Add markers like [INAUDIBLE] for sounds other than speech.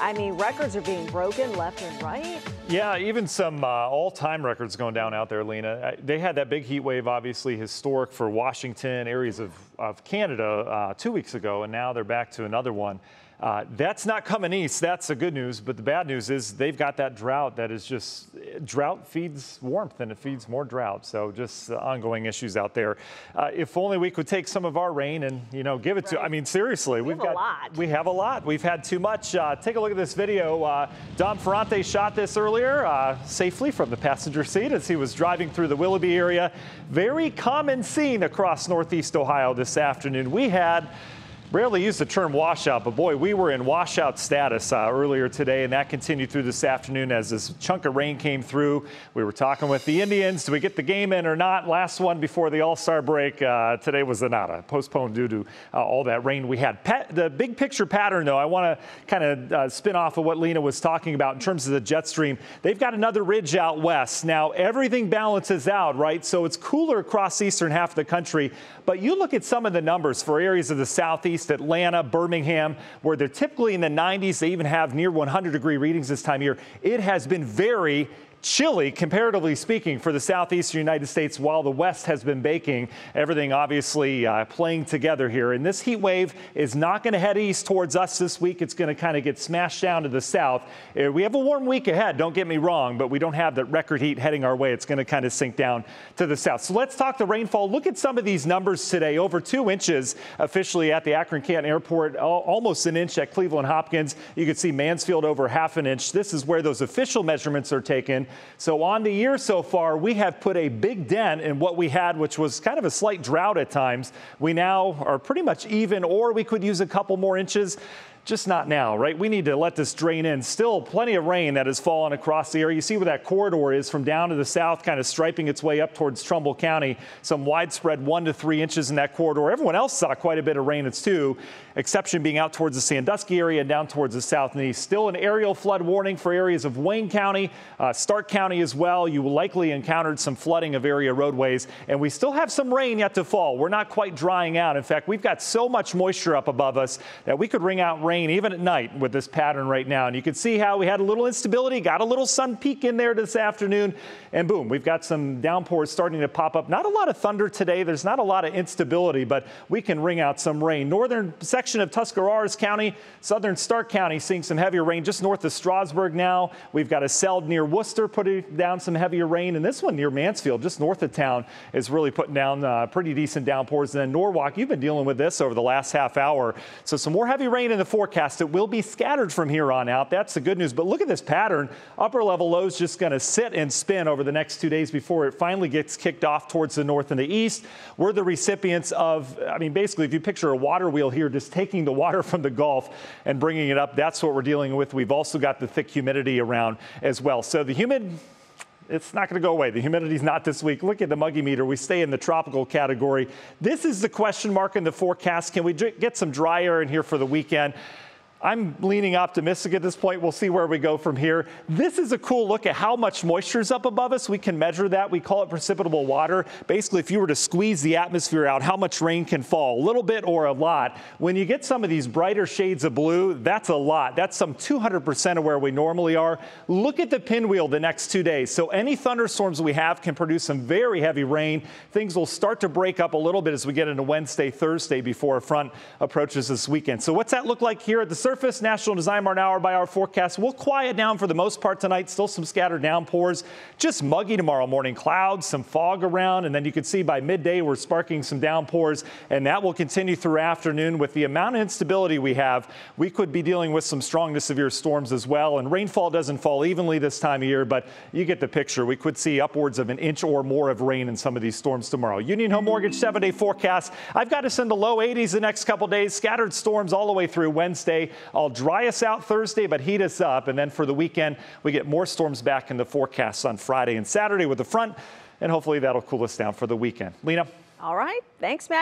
I mean, records are being broken left and right. Yeah, even some uh, all-time records going down out there, Lena. They had that big heat wave, obviously historic for Washington, areas of, of Canada uh, two weeks ago, and now they're back to another one. Uh, that's not coming east. That's the good news. But the bad news is they've got that drought that is just drought feeds warmth and it feeds more drought. So just uh, ongoing issues out there. Uh, if only we could take some of our rain and you know give it right. to. I mean, seriously, we have got a lot. we have a lot. We've had too much. Uh, take a look at this video. Uh, Dom Ferrante shot this earlier uh, safely from the passenger seat as he was driving through the Willoughby area. Very common scene across Northeast Ohio this afternoon. We had rarely use the term washout, but boy, we were in washout status uh, earlier today, and that continued through this afternoon as this chunk of rain came through. We were talking with the Indians. Do we get the game in or not? Last one before the All Star break. Uh, today was the nada, postponed due to uh, all that rain we had. The big picture pattern, though, I want to kind of uh, spin off of what Lena was talking about in terms of the jet stream. They've got another ridge out west. Now, everything balances out, right? So it's cooler across eastern half of the country, but you look at some of the numbers for areas of the southeast Atlanta, Birmingham, where they're typically in the 90s. They even have near 100 degree readings this time of year. It has been very chilly, comparatively speaking, for the southeastern United States while the west has been baking. Everything obviously uh, playing together here. And this heat wave is not going to head east towards us this week. It's going to kind of get smashed down to the south. Uh, we have a warm week ahead, don't get me wrong, but we don't have that record heat heading our way. It's going to kind of sink down to the south. So let's talk the rainfall. Look at some of these numbers today. Over two inches officially at the Akron Canton Airport, almost an inch at Cleveland Hopkins. You can see Mansfield over half an inch. This is where those official measurements are taken. So on the year so far, we have put a big dent in what we had, which was kind of a slight drought at times. We now are pretty much even, or we could use a couple more inches just not now, right? We need to let this drain in. Still plenty of rain that has fallen across the area. You see where that corridor is from down to the south, kind of striping its way up towards Trumbull County. Some widespread one to three inches in that corridor. Everyone else saw quite a bit of rain. It's two, exception being out towards the Sandusky area and down towards the south and east. Still an areal flood warning for areas of Wayne County, uh, Stark County as well. You likely encountered some flooding of area roadways, and we still have some rain yet to fall. We're not quite drying out. In fact, we've got so much moisture up above us that we could wring out rain rain even at night with this pattern right now. And you can see how we had a little instability, got a little sun peek in there this afternoon, and boom, we've got some downpours starting to pop up. Not a lot of thunder today. There's not a lot of instability, but we can wring out some rain. Northern section of Tuscarawas County, southern Stark County seeing some heavier rain just north of Strasburg now. We've got a cell near Wooster putting down some heavier rain, and this one near Mansfield, just north of town, is really putting down uh, pretty decent downpours. And then Norwalk, you've been dealing with this over the last half hour. So some more heavy rain in the forecast. It will be scattered from here on out. That's the good news. But look at this pattern. Upper level low is just going to sit and spin over the next two days before it finally gets kicked off towards the north and the east. We're the recipients of, I mean, basically, if you picture a water wheel here, just taking the water [LAUGHS] from the Gulf and bringing it up, that's what we're dealing with. We've also got the thick humidity around as well. So the humid it's not going to go away. The humidity's not this week. Look at the muggy meter. We stay in the tropical category. This is the question mark in the forecast. Can we get some dry air in here for the weekend? I'm leaning optimistic at this point. We'll see where we go from here. This is a cool look at how much moisture is up above us. We can measure that. We call it precipitable water. Basically, if you were to squeeze the atmosphere out, how much rain can fall, a little bit or a lot. When you get some of these brighter shades of blue, that's a lot. That's some 200% of where we normally are. Look at the pinwheel the next two days. So any thunderstorms we have can produce some very heavy rain. Things will start to break up a little bit as we get into Wednesday, Thursday before a front approaches this weekend. So what's that look like here at the surface, National Design Barn hour by hour forecast will quiet down for the most part tonight. Still some scattered downpours. Just muggy tomorrow morning. Clouds, some fog around, and then you can see by midday we're sparking some downpours, and that will continue through afternoon. With the amount of instability we have, we could be dealing with some strong to severe storms as well. And rainfall doesn't fall evenly this time of year, but you get the picture. We could see upwards of an inch or more of rain in some of these storms tomorrow. Union Home Mortgage seven day forecast. I've got us in the low 80s the next couple days. Scattered storms all the way through Wednesday. I'll dry us out Thursday, but heat us up. And then for the weekend, we get more storms back in the forecasts on Friday and Saturday with the front. And hopefully that'll cool us down for the weekend. Lena? All right. Thanks, Matt.